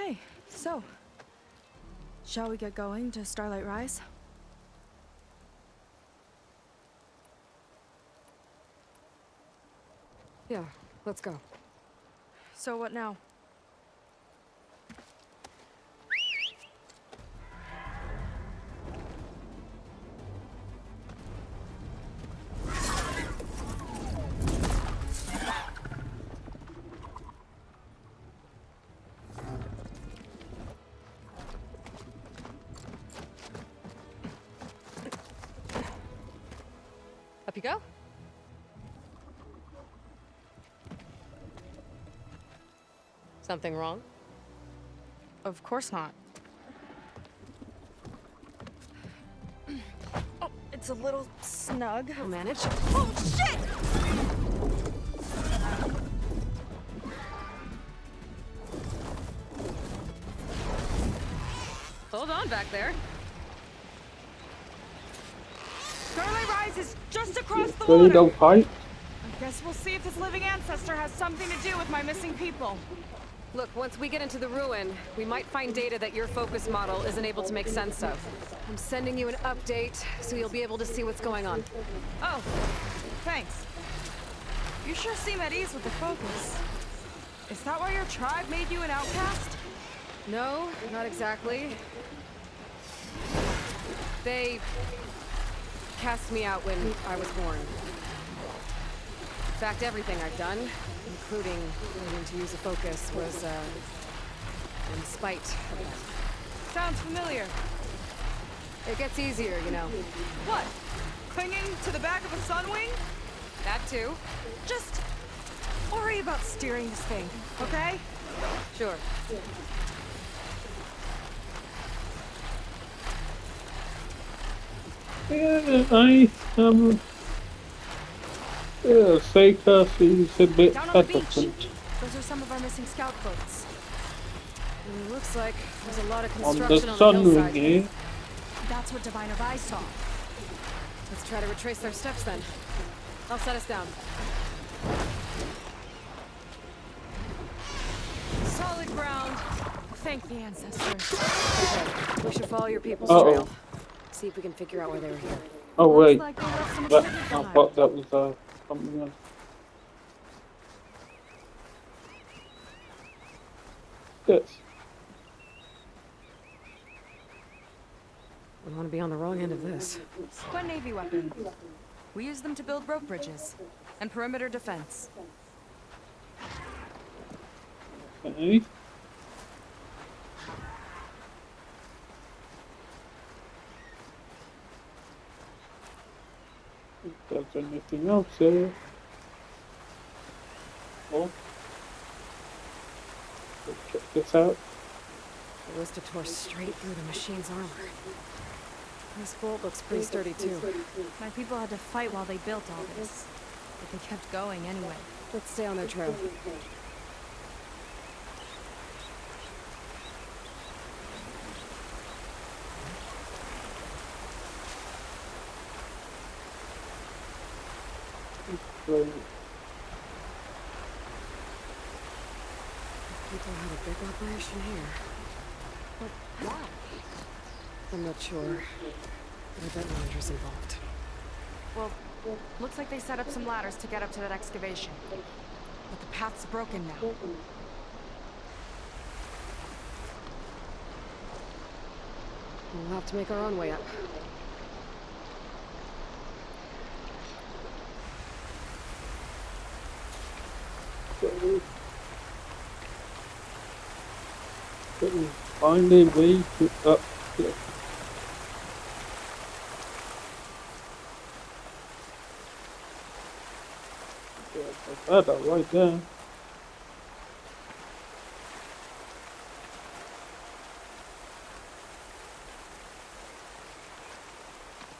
Okay, so. Shall we get going to Starlight Rise? Yeah, let's go. So what now? Something wrong? Of course not. Oh, it's a little snug. I'll manage. Oh, shit! Hold on back there. Starlight Rise is just across the water. don't fight. I guess we'll see if this living ancestor has something to do with my missing people. Look, once we get into the ruin, we might find data that your focus model isn't able to make sense of. I'm sending you an update, so you'll be able to see what's going on. Oh, thanks. You sure seem at ease with the focus. Is that why your tribe made you an outcast? No, not exactly. They cast me out when I was born. In fact, everything I've done, including learning to use a focus, was, uh, in spite of that. Sounds familiar. It gets easier, you know. What? Clinging to the back of a sunwing? That too. Just worry about steering this thing, okay? Sure. Yeah, I um. Yeah, Seyka seems a bit Down on the beach. hesitant Those are some of our missing scout boats. It looks like there's a lot of on construction the on the, sun hillside. ring. That's what Diviner Vi saw. Let's try to retrace their steps then. I'll set us down. Solid ground. Thank the ancestors. Okay, we should follow your people's Uh-oh. trail. See if we can figure out where they were here. Oh wait, like they left some that, I thought that was uh, something else. Yes. We want to be on the wrong end of this. What Navy weapon? We use them to build rope bridges and perimeter defense. Okay. If there's anything else there. Oh. Let's check this out. The Ballista tore straight through the machine's armor. This bolt looks pretty sturdy too. My people had to fight while they built all this. But they kept going anyway. Let's stay on their trail. People had a big operation here. But why? I'm not sure. But I bet Ranger's involved. Well, looks like they set up some ladders to get up to that excavation. But the path's broken now. We'll have to make our own way up. So couldn't find a way to up here. That's that right there.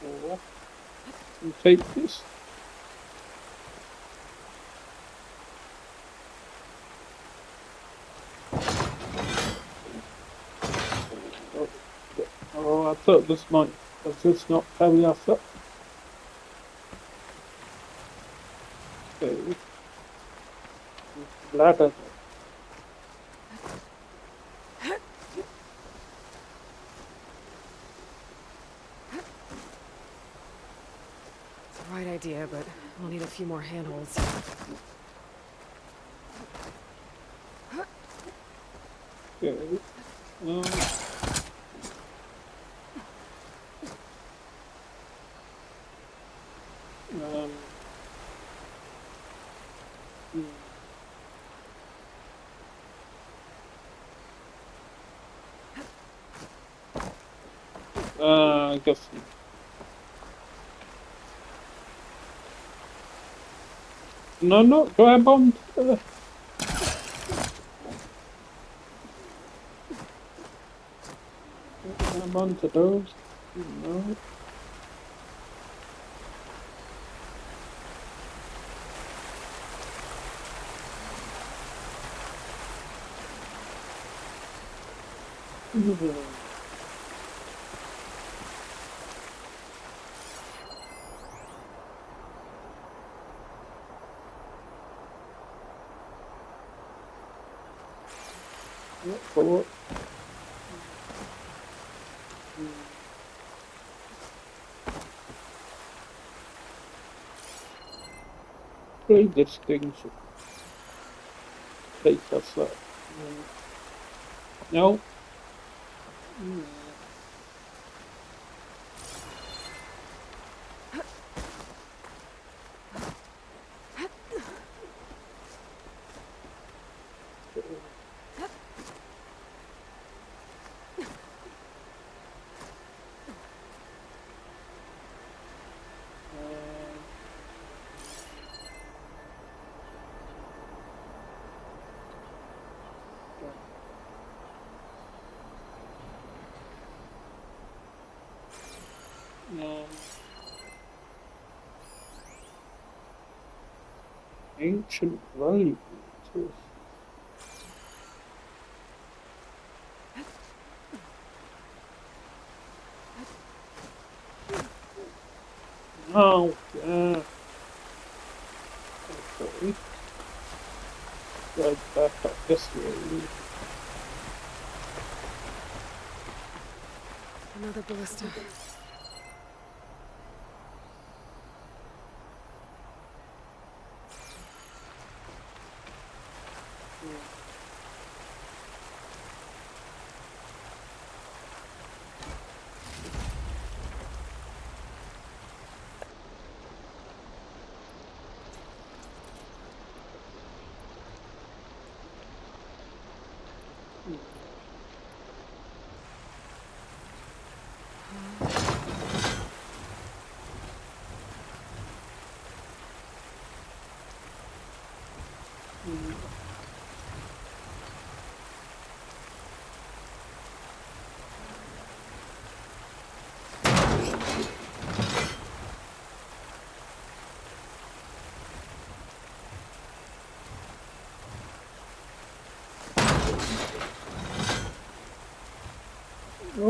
Or you take this. I thought this might. That's just not carry us up. Okay. Ladder. It's a right idea, but we'll need a few more handholds. No, no, grab on. Uh, grab onto those. No. Yeah, it. Play this thing should take us up. No. Um, ancient valuables. Oh, yeah. Okay. Right back up this way. Another ballista.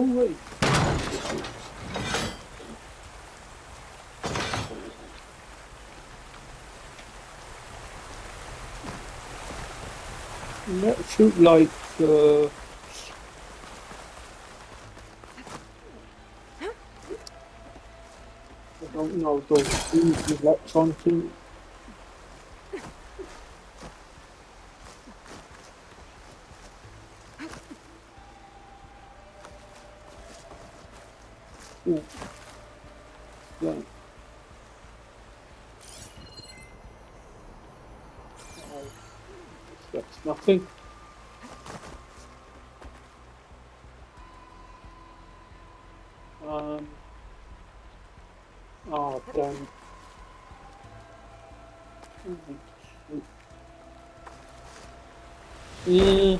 Oh, wait. That shoot like uh, I don't know those things with lights on too. Ooh. Yeah. Oh, that's nothing. Um. Oh, damn. Holy shit. Yeah.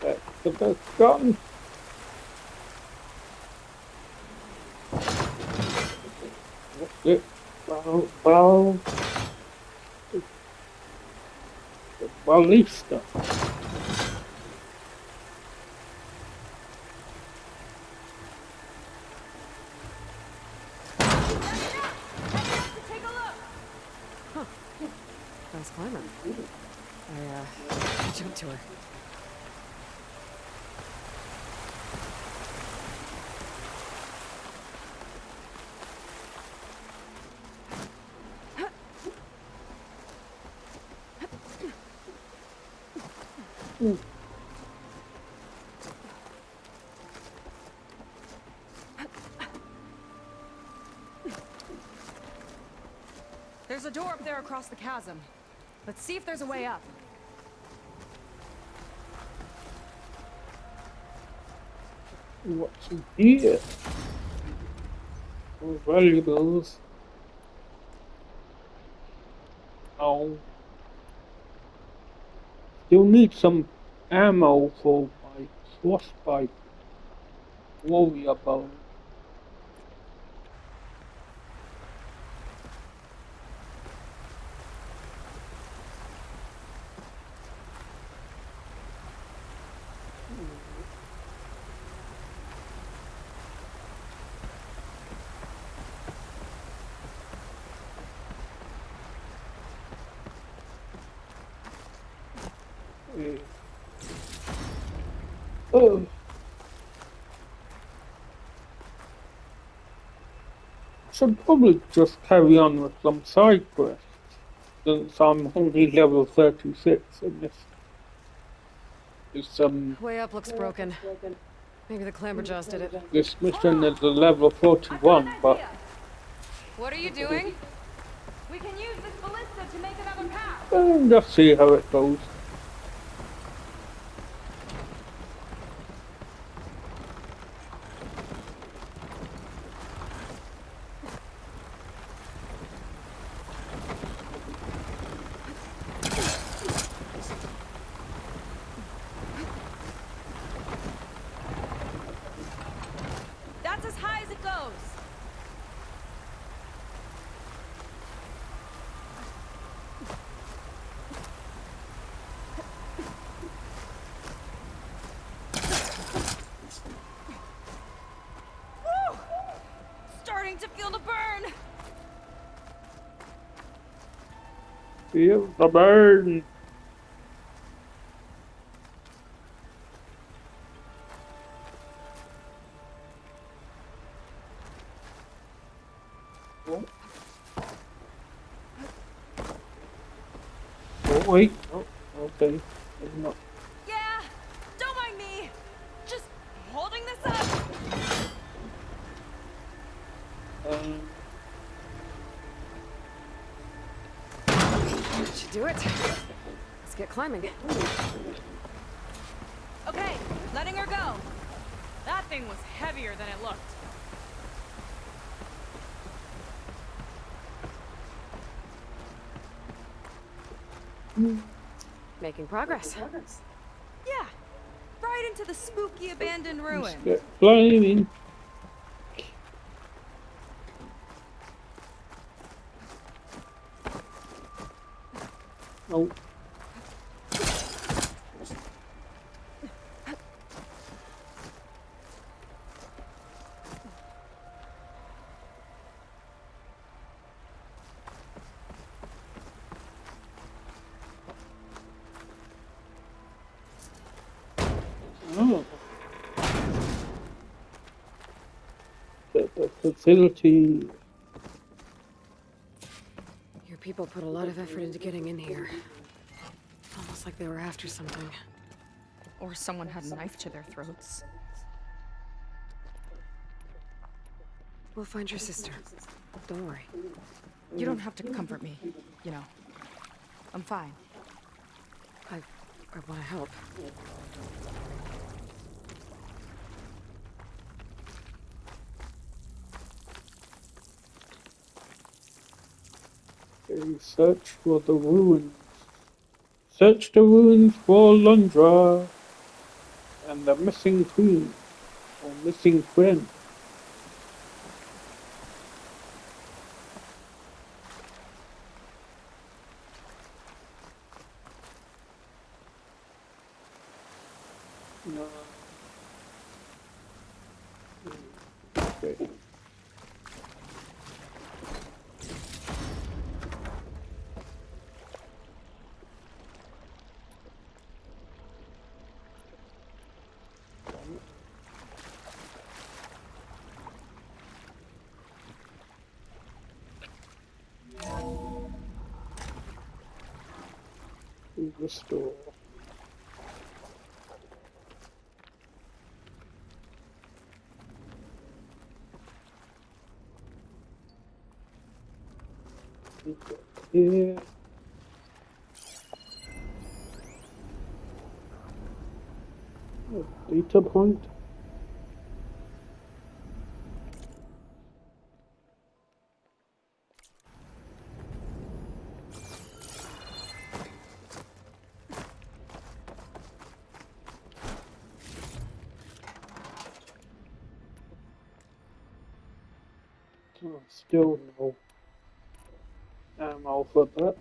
That's the best gun. Well, well. Ballista. Take a look! Nice climber. I, uh, jumped to her. There's a door up there across the chasm. Let's see if there's a way up. What's in here? More valuables. Oh. Still need some ammo for my frostbite warrior bow. Eh. Oh. Should probably just carry on with some side quests, since I'm only level 36 in this. This, um, Way up looks broken. Maybe the Clamberjaws did it. this mission is a level 41, but What are you doing? We can use this ballista to make another path. uh, let's see how it goes. The burn. Oh. Oh, wait. Oh, okay. It's not. Climbing. Okay, letting her go. That thing was heavier than it looked. Making progress. Yeah, right into the spooky abandoned let's ruin. get climbing. Oh. Oh. The, the facility. Your people put a lot of effort into getting in here. Almost like they were after something. Or someone had a knife to their throats. We'll find your sister. Don't worry. You don't have to comfort me, you know. I'm fine. I, I want to help. Okay, search for the ruins. Search the ruins for Londra and the missing queen or missing friend. No. Okay. Restore. Here. Data point. Still no for that.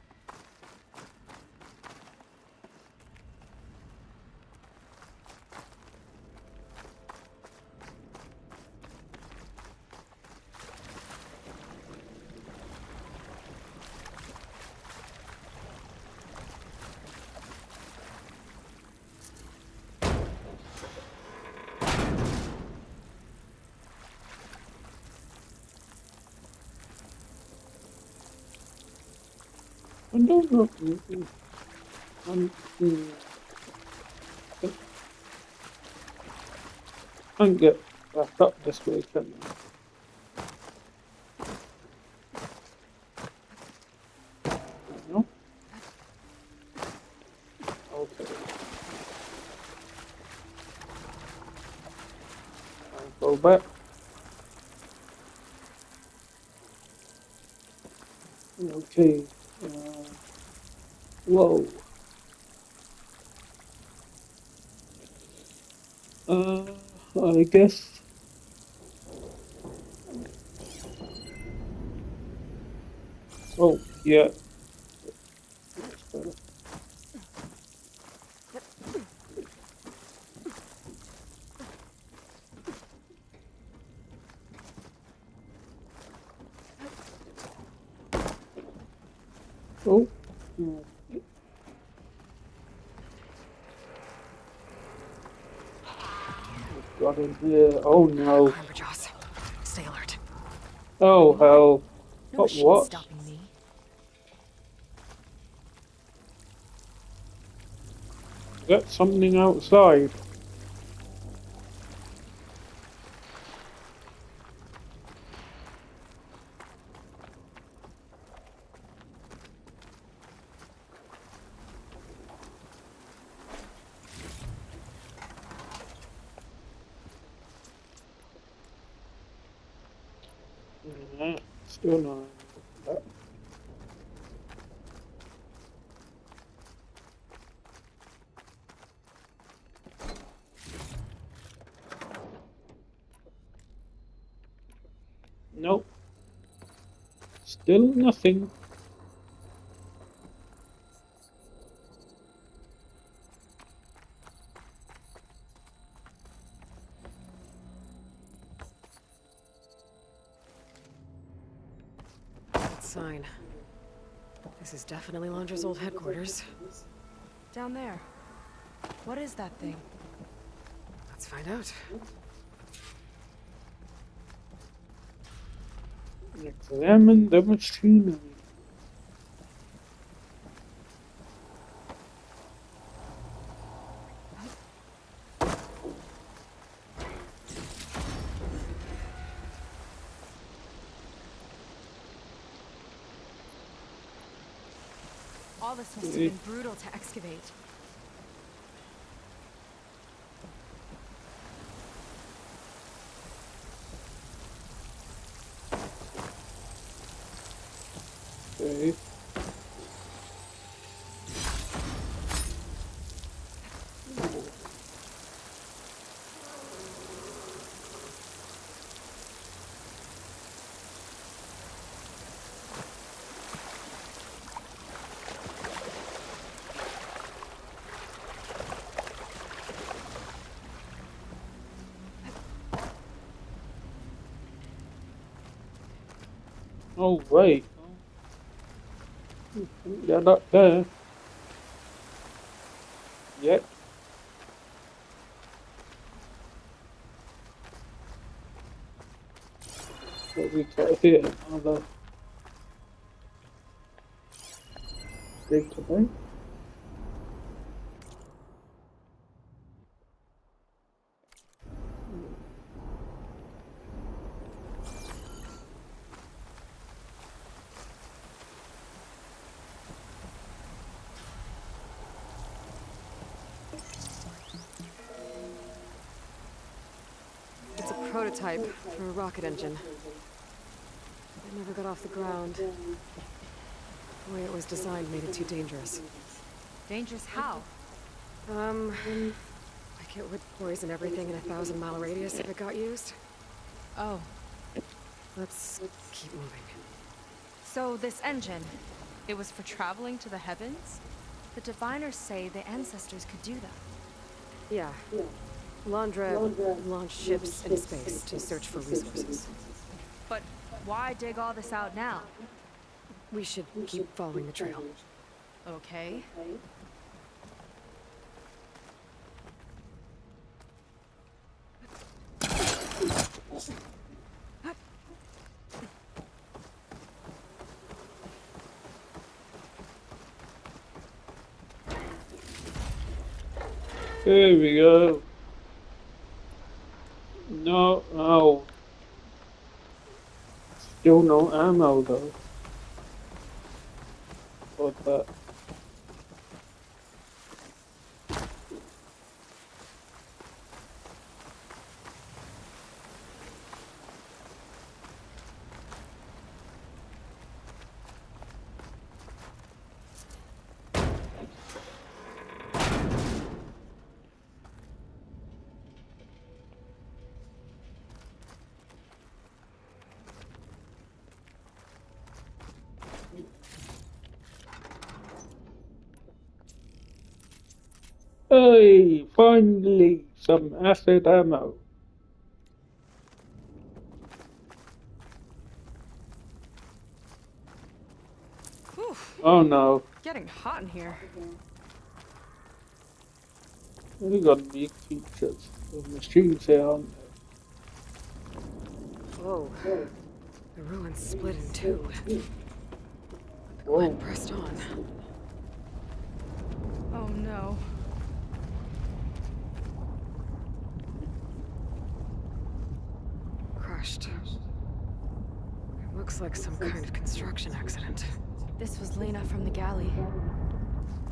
I don't know. Can't get back up this way, can I? Okay. I'll go back. Okay. Uh, whoa. Uh, I guess. Oh, yeah. Oh. mm. Here. Oh no. Stay alert. Oh hell. No What- what? stopping me. Got something outside. Yeah, still not. That. Nope. Still nothing. That sign. This is definitely Londra's old headquarters. Down there. What is that thing? Let's find out. Examine the machinery. All this must have been brutal to excavate. Okay. Oh wait. Yeah, not there. Yet. What we got here? Another big today. Prototype for a rocket engine. It never got off the ground. The way it was designed made it too dangerous. Dangerous how? Um, like it would poison everything in a thousand mile radius if it got used. Oh, Let's keep moving. so this engine, it was for traveling to the heavens? The diviners say the ancestors could do that. Yeah. Londra launched ships into space to search for resources. But why dig all this out now? We should keep following the trail. Okay. There we go. No, no. Still no ammo though. What that? Uh, Hey, finally some acid ammo. Whew, Oh no, getting hot in here. we got big features. The machines here aren't there? Whoa. The ruins split in two. The Whoa. pressed on. Oh no. Crushed. It looks like some kind of construction accident. This was Lena from the galley.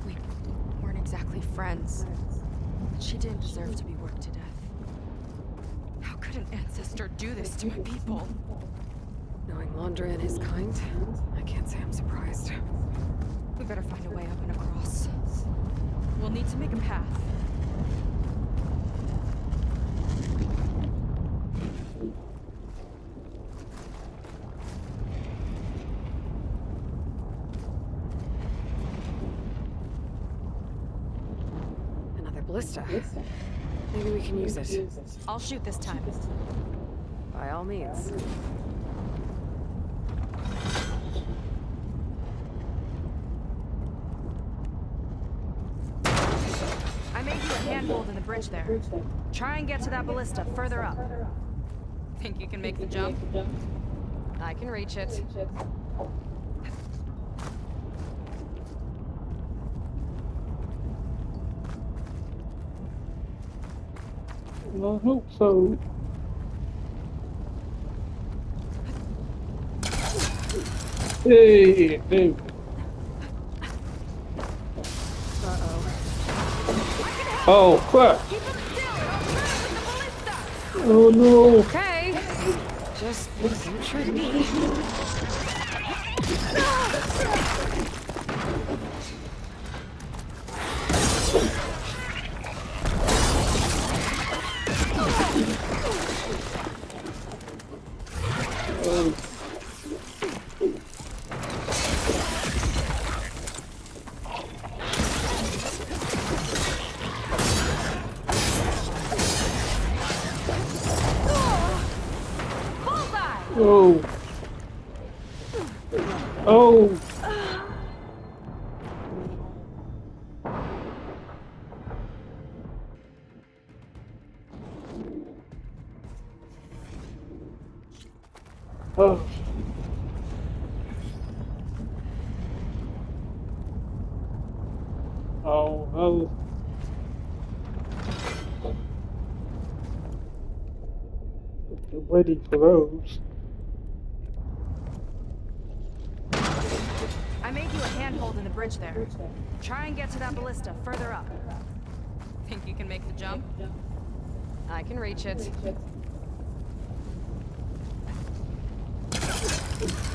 We weren't exactly friends. But she didn't deserve to be worked to death. How could an ancestor do this to my people? Knowing Londra and his kind, I can't say I'm surprised. We better find a way up and across. We'll need to make a path. Another ballista. Maybe we can use it. I'll shoot this time. By all means. I made you a handhold in the bridge there. Try and get to that ballista further up. Think you can make the jump? I can reach it. I hope so. Hey, hey. Uh-oh. Oh crap! Oh no! Okay. Just don't trick me. Oh. Oh, well. Get ready for those. I made you a handhold in the bridge there. Try and get to that ballista further up. Think you can make the jump? I can reach it. Thank you.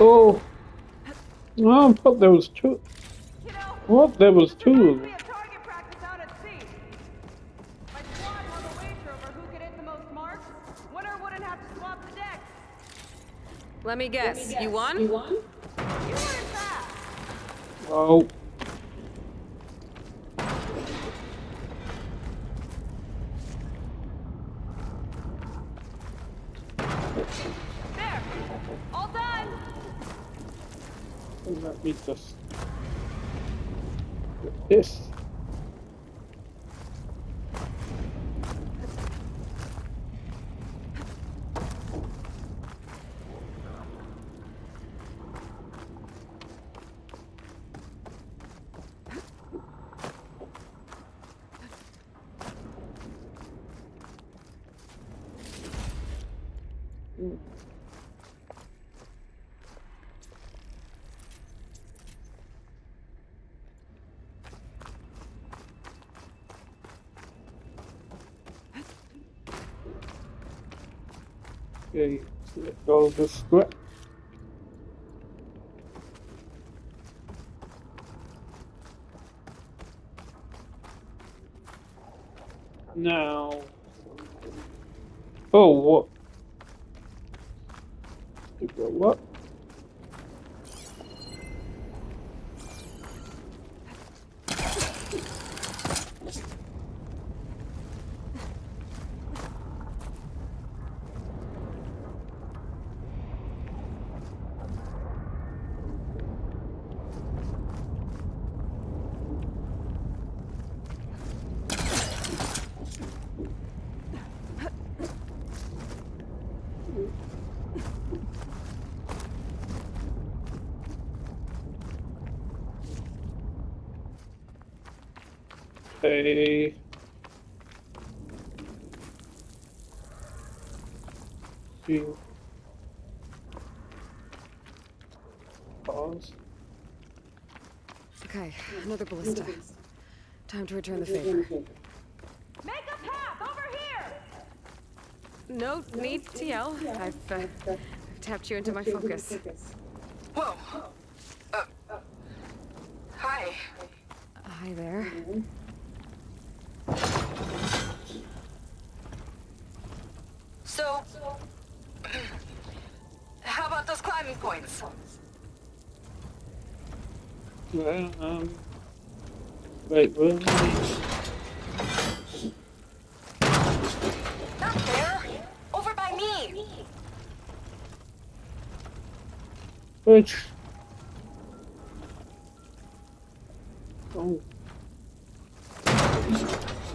Oh. Oh, I thought there was two. You What? There was two of them. me of target practice out at sea. My squad held a wager over who could hit the most marks. Winner wouldn't have to swap the decks. Let me guess. You won? You weren't fast. Oh. There. All done. Let me just. get This. Okay, so let go of the. Now. Oh, what? To go up. Okay. See. Pause. Okay, another ballista. Time to return the favor. Make a path over here. No need, TL. I've uh, tapped you into my focus. Whoa. Uh, hi. Hi there. So, how about those climbing points? Well, um. Wait, wait. Not there. Over by me. Which? Oh,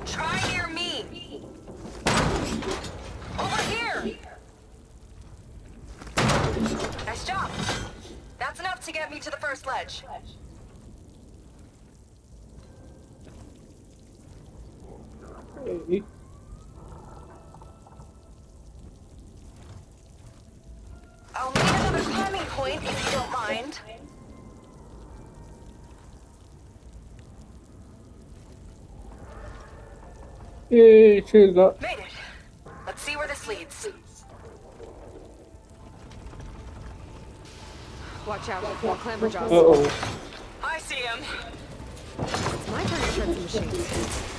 Try near me. Over here. Nice job. That's enough to get me to the first ledge. Okay. I'll need another climbing point if you don't mind. Yay, cheers up. Made it. Let's see where this leads. Watch out, more clamberjaws. Uh oh. I see him. It's my turn to shred some machines.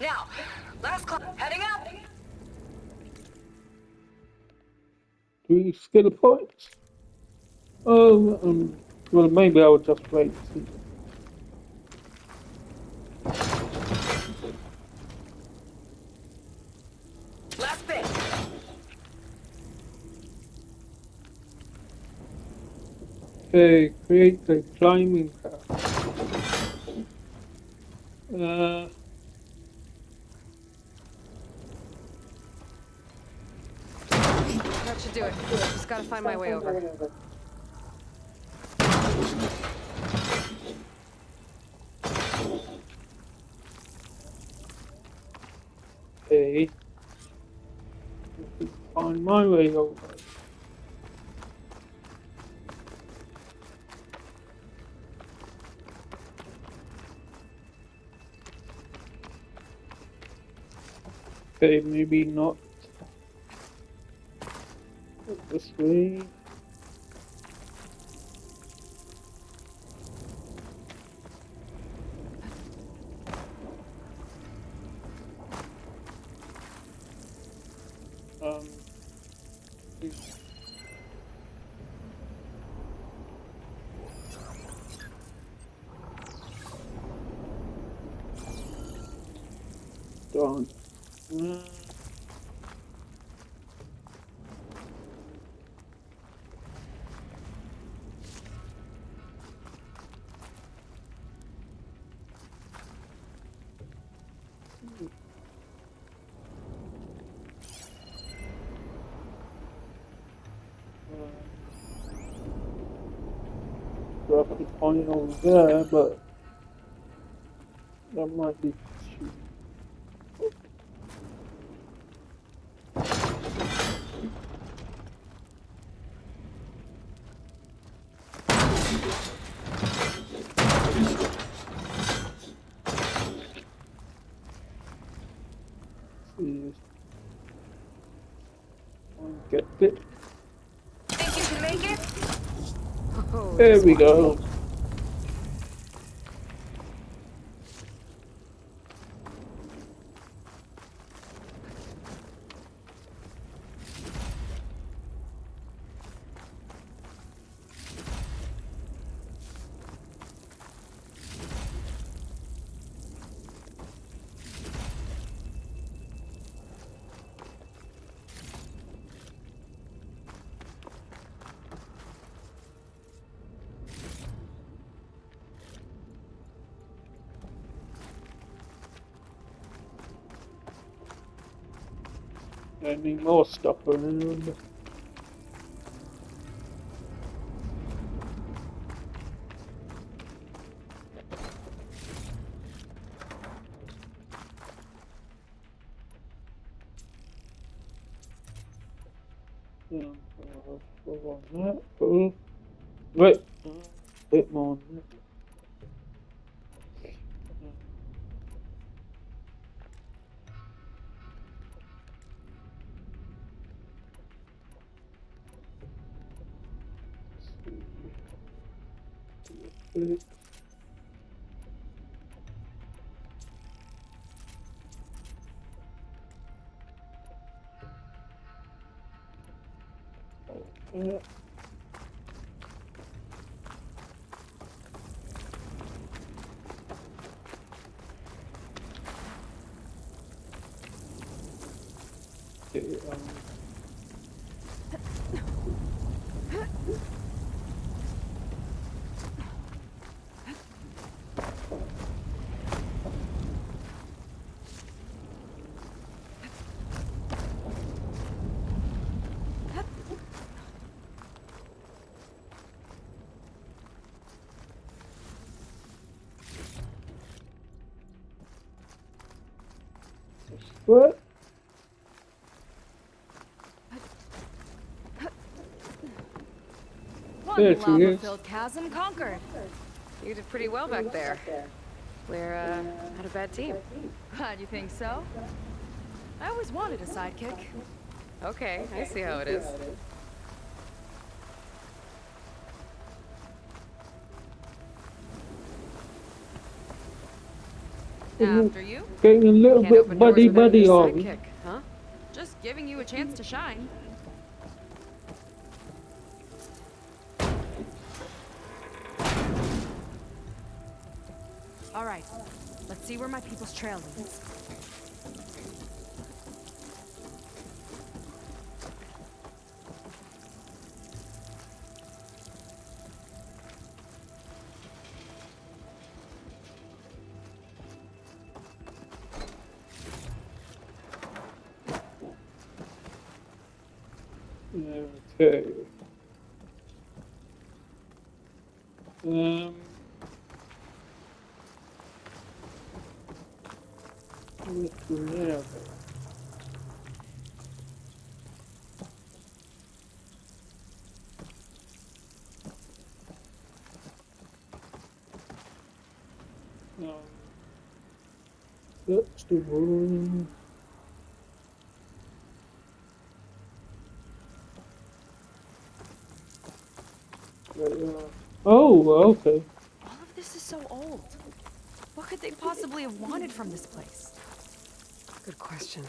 Now, last call. Heading up. Three skill points. Oh, um, well, maybe I'll just wait. Last bit. Okay, create a climbing path. Uh, That should do it. Just gotta find my way over. okay. Find my way over. Okay, maybe not this roughly point over there, but that might be too. See. Get it. Think you can make it? Oh, There just we watch go. me. Any more stuff around? Uh, okay, um, what? One There she is. lava-filled chasm conquered. You did pretty well back there. We're, uh, not a bad team. Glad you think so. I always wanted a sidekick. Okay, I see how it is. After you. Getting a little Can't bit buddy buddy on. sidekick, huh? Just giving you a chance to shine. All right, let's see where my people's trail leads. Okay. Um. What's there? Um, that's the one. Right, uh, Oh, okay. All of this is so old. What could they possibly have wanted from this place? Good question.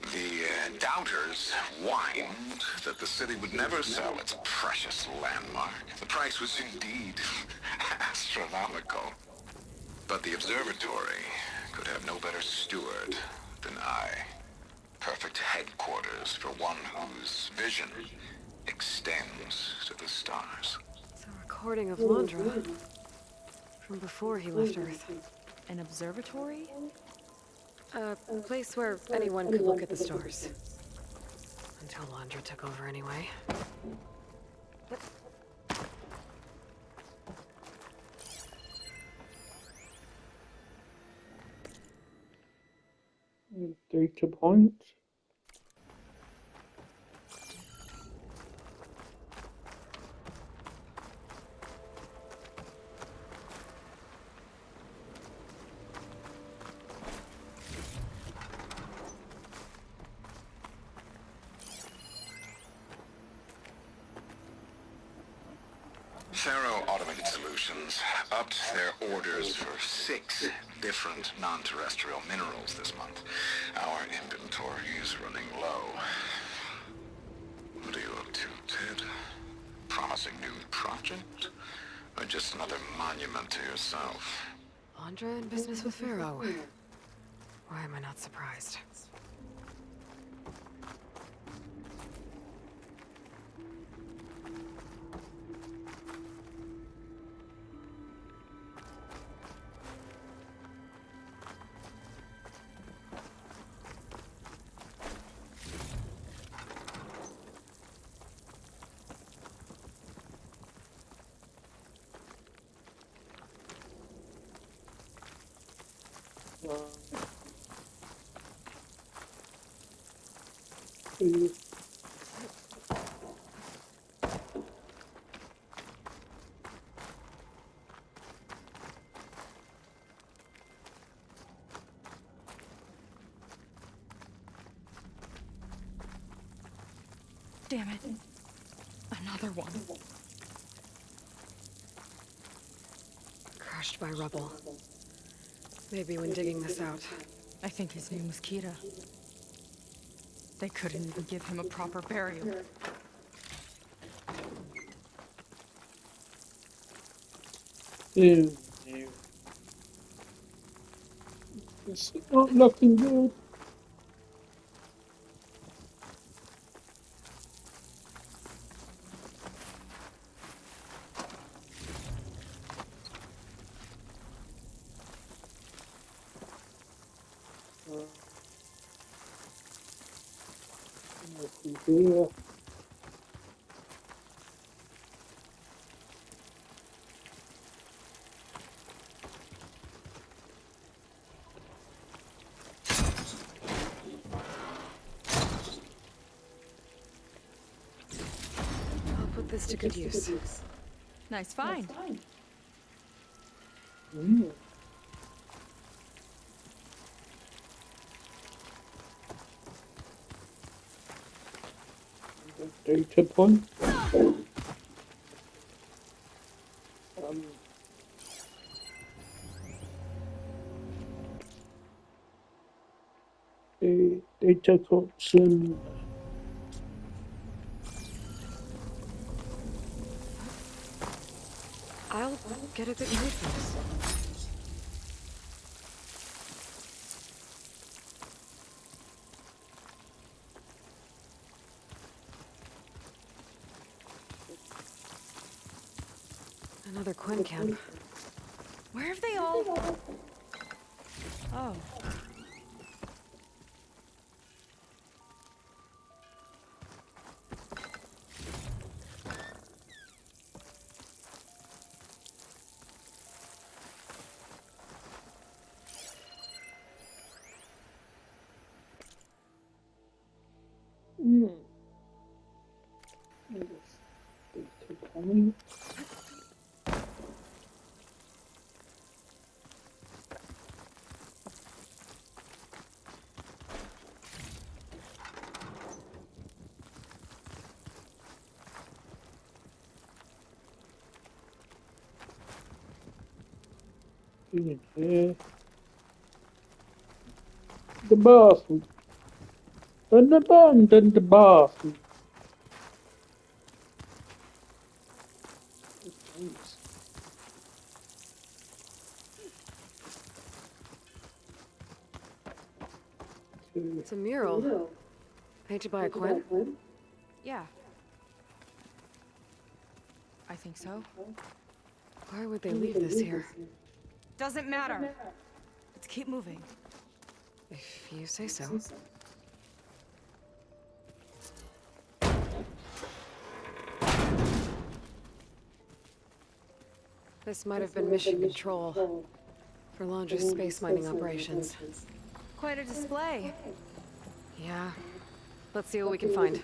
The uh, doubters whined that the city would never sell its precious landmark. The price was indeed astronomical. But the observatory could have no better steward than I. Perfect headquarters for one whose vision extends to the stars. It's a recording of Londra. From before he left Earth. An observatory? A place where anyone could look at the stars. Until Londra took over anyway. Data points. Yourself? Londra in business with Pharaoh. Why am I not surprised? Damn it. Another one. Crushed by rubble. Maybe when digging this out. I think his name was Kira. They couldn't even give him a proper burial. Ew, ew. It's not looking good. this to good use. Nice find. Mm. Data point. Um, data collection. Get a good read for this. Another Quen camp. Where have they all... Oh. The bathroom. And the bathroom. It's a mural. Painted by a Quen? Yeah. I think so. Why would they leave this here? Doesn't matter. Let's keep moving. If you say so. This might have been mission control for Londra's space mining operations. Quite a display. Yeah. Let's see what we can find.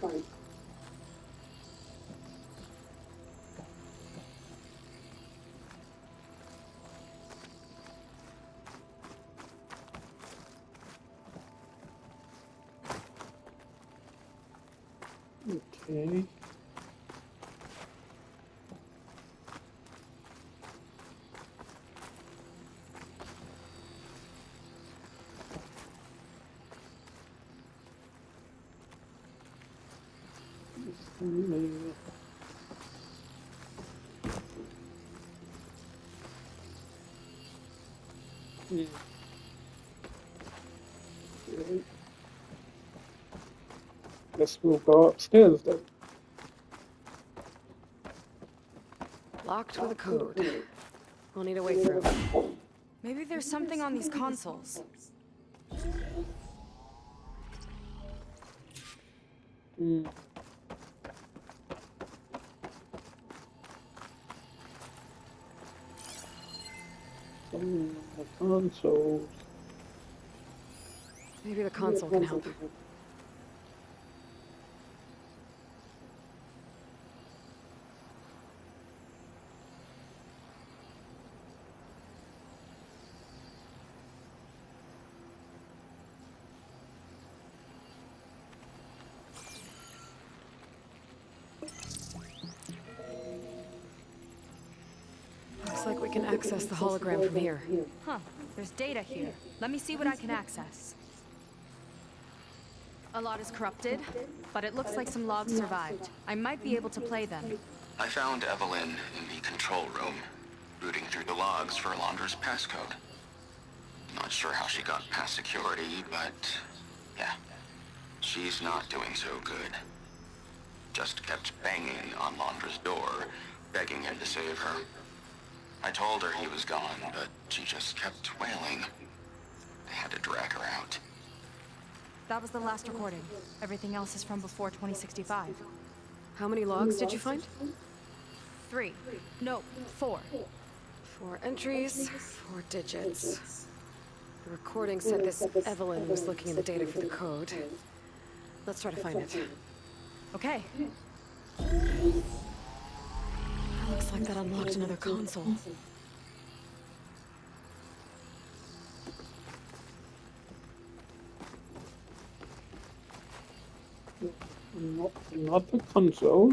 Guess we'll go upstairs then. Locked with a code. We'll need a way through. Maybe there's something on these consoles. Hmm. Some the consoles. Maybe the console can help. Access the hologram from here. Huh. There's data here. Let me see what I can access. A lot is corrupted, but it looks like some logs survived. I might be able to play them. I found Evelyn in the control room, rooting through the logs for Alondra's passcode. Not sure how she got past security, but yeah, she's not doing so good. Just kept banging on Londra's door, begging him to save her. I told her he was gone, but she just kept wailing. I had to drag her out. That was the last recording. Everything else is from before 2065. How many logs did you find? Three. No, four. Four entries, four digits. The recording said this Evelyn was looking in the data for the code. Let's try to find it. Okay. Looks like that unlocked another console. Not Not the console.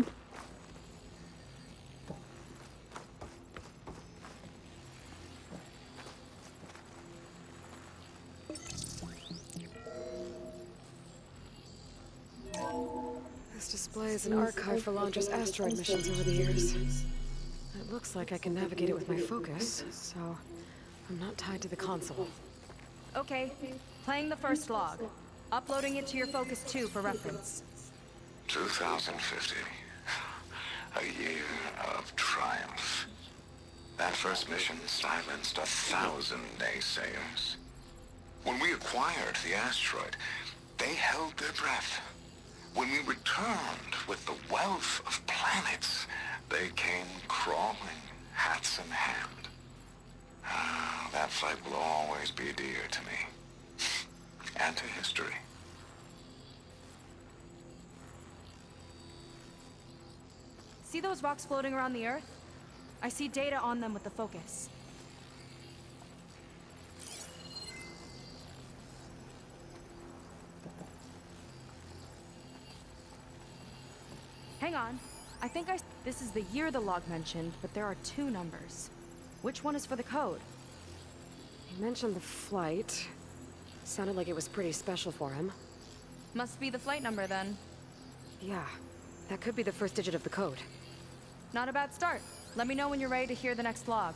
This display is an archive for Londra's asteroid missions over the years. It looks like I can navigate it with my focus, so I'm not tied to the console. Okay, playing the first log. Uploading it to your Focus 2 for reference. 2050. A year of triumph. That first mission silenced a thousand naysayers. When we acquired the asteroid, they held their breath. When we returned with the wealth of planets, they came crawling, hats in hand. Ah, that flight will always be dear to me. And to history. See those rocks floating around the Earth? I see data on them with the Focus. Hang on. I think I... This is the year the log mentioned, but there are two numbers. Which one is for the code? He mentioned the flight. Sounded like it was pretty special for him. Must be the flight number then. Yeah, that could be the first digit of the code. Not a bad start. Let me know when you're ready to hear the next log.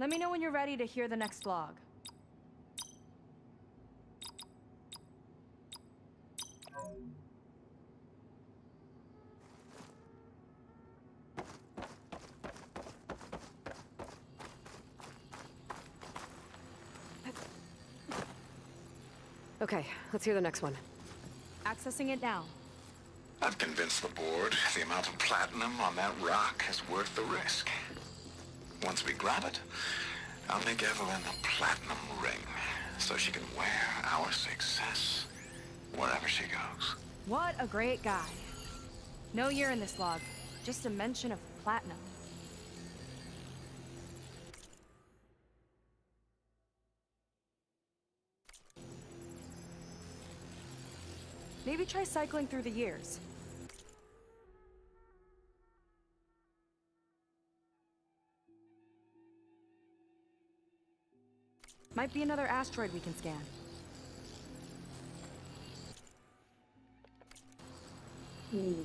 Let me know when you're ready to hear the next log. Okay, let's hear the next one. Accessing it now. I've convinced the board the amount of platinum on that rock is worth the risk. Once we grab it, I'll make Evelyn a platinum ring so she can wear our success wherever she goes. What a great guy. No year in this log, just a mention of platinum. Maybe try cycling through the years. Might be another asteroid we can scan. Hmm.